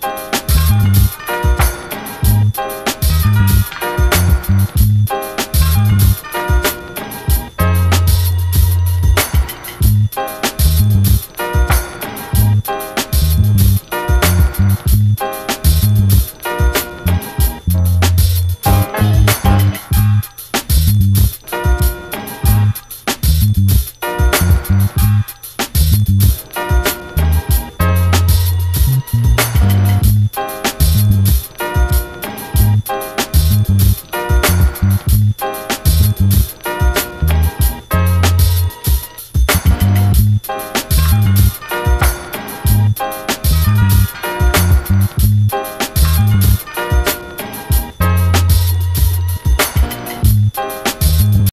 Bye.